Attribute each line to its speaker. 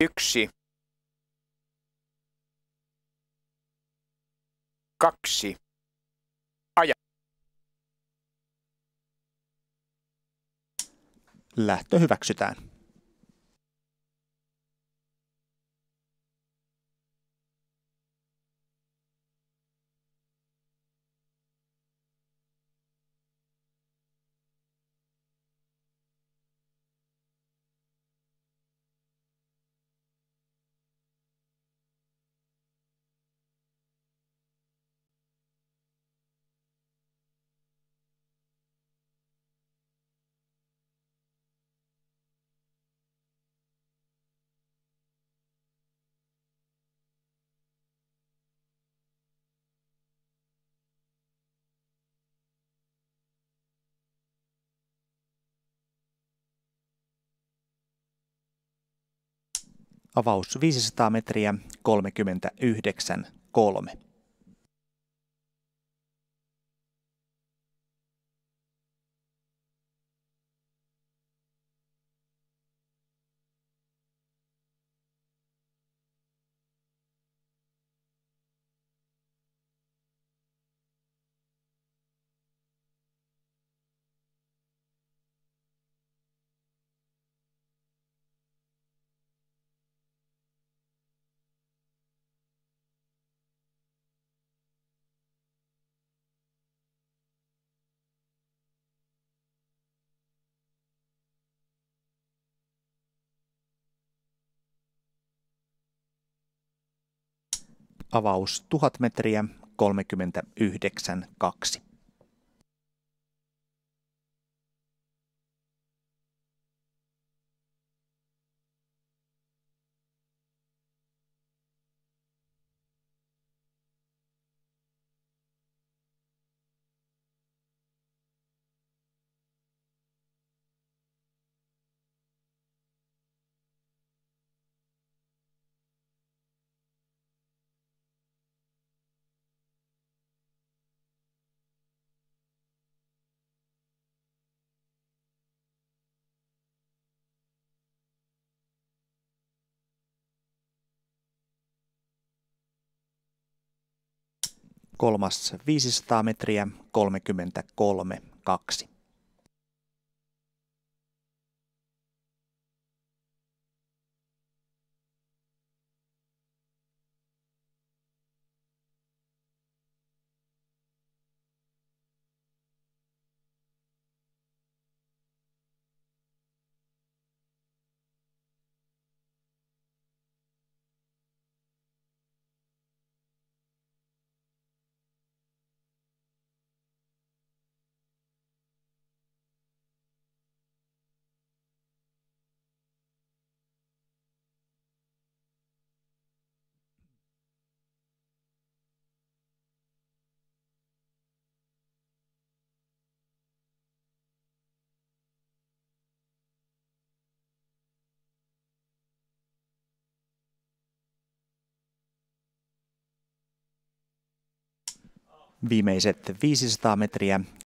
Speaker 1: Yksi. Kaksi. Aja.
Speaker 2: Lähtö hyväksytään. Avaus 500 metriä 39 Avaus 1000 metriä 39 Kolmas 500 metriä 33 2. Viimeiset 500 metriä